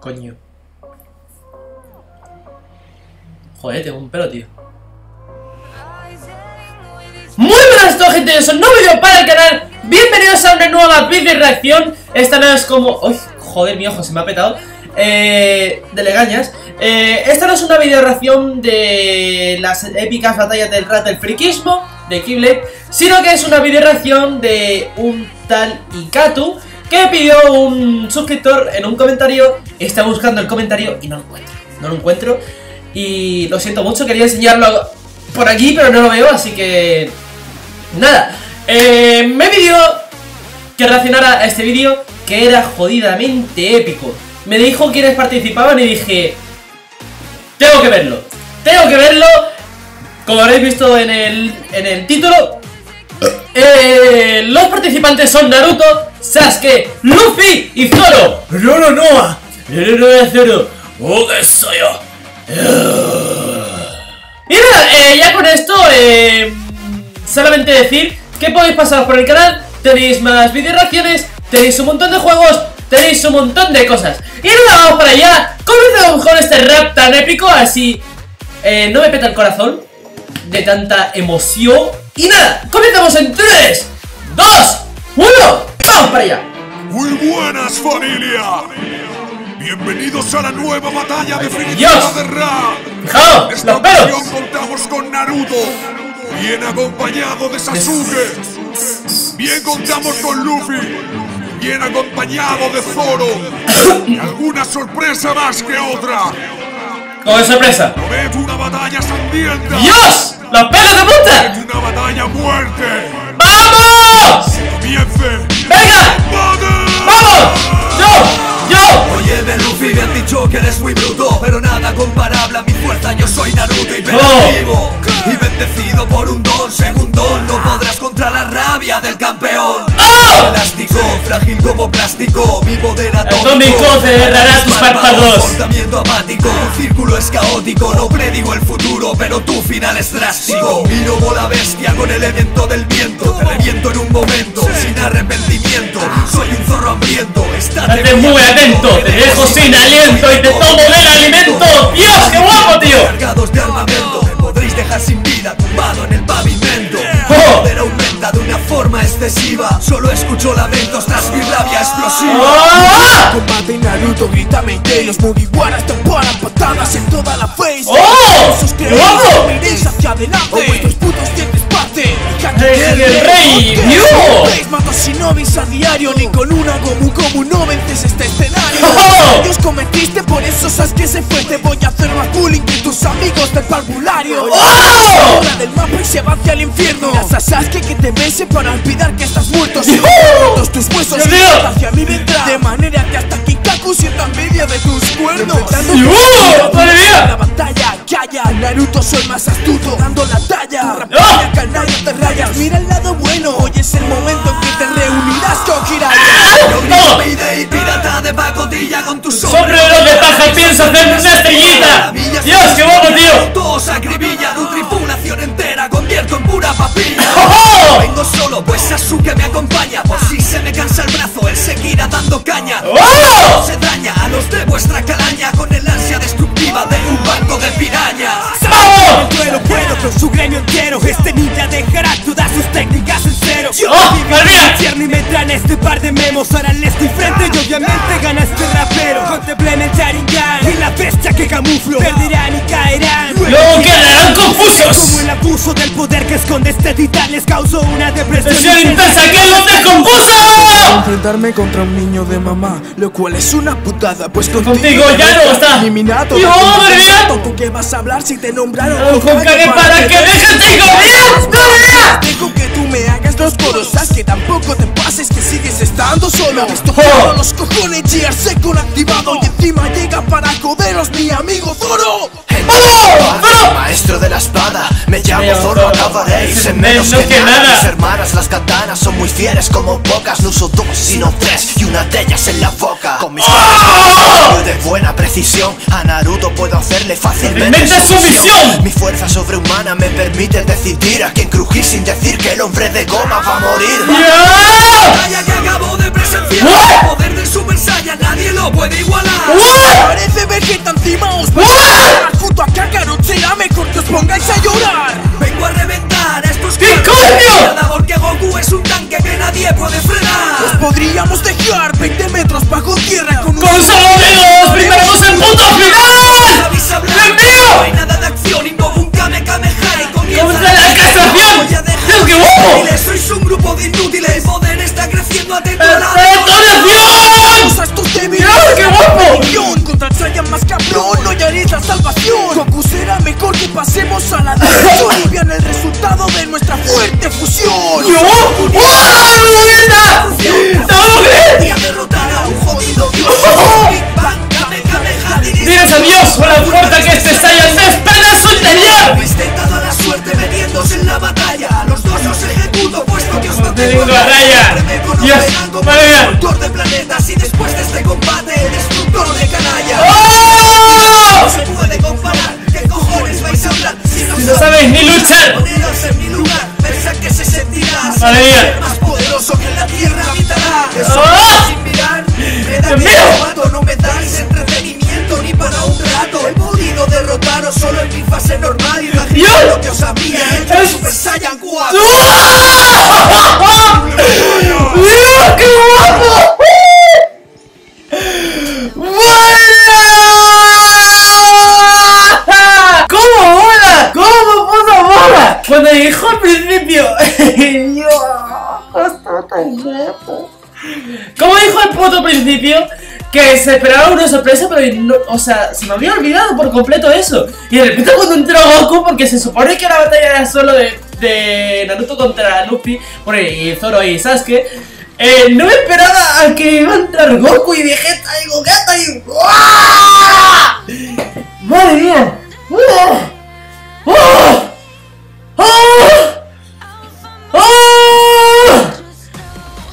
Coño. Joder, tengo un pelo, tío. Muy buenas a gente. Son un nuevo vídeo para el canal. Bienvenidos a una nueva video reacción. Esta no es como. ¡Uy! Joder, mi ojo se me ha petado. Eh, de legañas. Eh, esta no es una video reacción de las épicas batallas del rat del friquismo de Keyblade, sino que es una video reacción de un tal Ikatu que pidió un suscriptor en un comentario. Está buscando el comentario y no lo encuentro. No lo encuentro. Y lo siento mucho, quería enseñarlo por aquí, pero no lo veo, así que... Nada. Eh, me pidió que reaccionara a este vídeo que era jodidamente épico. Me dijo quiénes participaban y dije... Tengo que verlo. Tengo que verlo. Como habréis visto en el, en el título, eh, los participantes son Naruto, Sasuke, Luffy y Zoro. No, no, no. No, no, Zoro. Oh, soy yo. Y nada, eh, ya con esto, eh, solamente decir que podéis pasar por el canal, tenéis más video reacciones, tenéis un montón de juegos, tenéis un montón de cosas. Y nada, vamos para allá. Comenzamos con este rap tan épico, así eh, no me peta el corazón de tanta emoción. Y nada, comenzamos en 3, 2, 1, ¡vamos para allá! Muy buenas familia. Bienvenidos a la nueva batalla definitiva Dios. de Ra. ¡Fijaos! Esta ¡Los pelos! contamos con Naruto, bien acompañado de Sasuke. Bien contamos con Luffy, bien acompañado de Zoro. Y alguna sorpresa más que otra. ¡Con sorpresa! Batalla sangrienta. ¡Dios! ¡Los pelos de punta! Promete una batalla a muerte. ¡Vamos! Comience. ¡Venga! ¡Vamos! ¡Yo! ¡Yo! Oye, de Luffy me han dicho que eres muy bruto Pero nada comparable a mi fuerza, yo soy Naruto Oh. hiperactivo Y bendecido por un don, según don No podrás contra la rabia del campeón ¡Oh! Frágil como plástico Mi poder atómico atómico cerrará tus párpados. Comportamiento apático, tu círculo es caótico No predigo el futuro, pero tu final es drástico. Miro la bestia con el evento del viento Te reviento en un momento, sin arrepentimiento. Soy un zorro hambriento, estate muy atento, te dejo sin aliento y te tomo del alimento. ¡Dios, qué guapo, tío! Cargados de armamento Me podréis dejar sin vida tumbado en el pavimento de una forma excesiva Solo escucho lamentos tras mi rabia explosiva ¡Oh! Combate Naruto, grita Mayday Los Mugiwaras te paran patadas en toda la face ¡Oh! Esos miréis hacia adelante O vuestros putos dientes parte ¡El rey! ¡Dios! Shinobis a diario Ni con una Gomu Gomu no vences este escenario ¡Oh! Dios cometiste, por eso sabes que se fue. Te voy a hacer más bullying que tus amigos del parvulario. ¡Oh! Del mapa y se va hacia el infierno. Las a que te bese para olvidar que estás muerto. Si todos tus huesos hacia mí vendrá De manera que hasta Kikaku sienta envidia de tus cuernos. La batalla, calla Naruto soy más astuto Dando la talla. Tu ¡Ah! rapilla, canalla, te rayas. Mira el lado bueno. Hoy es el momento en que te reunirás con Jiraiya. Pirata de pacotilla con tu Sombrero de paja piensa hacer una estrellita. ¡Dios, qué guapo, tío! Todos acribilla, tu tripulación entera convierto en pura papilla. Vengo solo, pues Sasuke me acompaña Por si se me cansa el brazo, él seguirá dando caña ¡Oh! Se daña a los de vuestra calaña Con el ansia destructiva de un banco de pirañas. Puedo, puedo con su gremio entero Este ninja dejará todas sus técnicas en cero ¡Oh, madre mía! infierno y me traen este par de memos Ahora camuflo Perderán y caerán Luego quedarán confusos. Como el abuso del poder que esconde este titán Les causó una depresión ¡Presión intensa que los descompuso! Enfrentarme contra un niño de mamá, lo cual es una putada, pues contigo, Contigo ya no está. Eliminado. ¡Dios, madre mía! ¿Tú qué vas a hablar si te nombraron ¡Con cague para que dejes de comer! ¡Madre mía! Dejo que tú me hagas los coros, haz que tampoco te pases que sigues estando solo. Esto Oh. los cojones, GR Second activado y encima llega para joderos mi amigo Zoro. Maestro de la espada, me llamo Zorro, acabaréis en menos que, que nada. nada. Mis hermanas, las katanas, son muy fieles como pocas. No uso dos, sino tres, y una de ellas en la boca. Con mis ¡Oh! de buena precisión, a Naruto puedo hacerle fácilmente ¡Fácilmente sumisión! Mi fuerza sobrehumana me permite decidir a quién crujir sin decir que el hombre de goma va a morir. ¡Ya! Batalla que acabo de presenciar, el poder del Super Dios, este No se puede comparar. ¿Qué cojones vais a hablar? Si no, sabéis ni luchar. Poneros en mi lugar. Pensa que se sentirá. Madre. Más poderoso que la tierra habitará. Eso sin mirar. Me. No me dais entretenimiento ni para un rato. He podido derrotaros solo en mi fase normal. Imagina lo que os había Super Saiyan 4. ¡Mira qué guapo! ¿Cómo bola? ¿Cómo puso bola? Cuando dijo al principio, yo está tan ¿Cómo dijo al puto principio? que se esperaba una sorpresa, pero o sea, se me había olvidado por completo eso. Y de repente cuando entró Goku, porque se supone que la batalla era solo de de Naruto contra Luffy, bueno, y Zoro y Sasuke, eh, no esperaba a que iba a entrar Goku y Vegeta y Gogeta y... ¡Uah! ¡Madre mía! ¡Uah!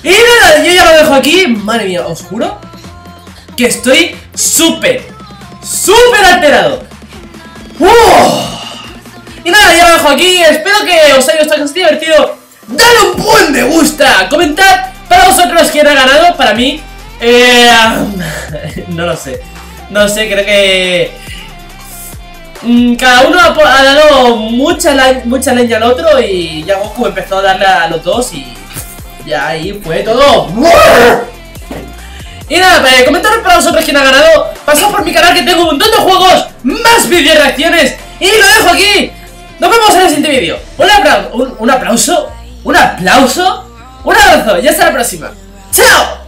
Y nada, yo ya lo dejo aquí. Madre mía, os juro que estoy súper, súper alterado. ¡Oh! Aquí. Espero que os haya gustado, que divertido. Dale un buen me gusta. Comentad para vosotros quién ha ganado. Para mí, eh, no lo sé. No sé, creo que Mm, cada uno ha, dado mucha, mucha leña al otro y ya Goku empezó a darle a los dos y ya ahí fue todo. Y nada, eh, para vosotros quién ha ganado. Pasad por mi canal que tengo un montón de juegos, más vídeos reacciones y lo dejo aquí. Nos vemos en el siguiente vídeo. Un, aplauso, un, un aplauso, un aplauso, un abrazo y hasta la próxima. ¡Chao!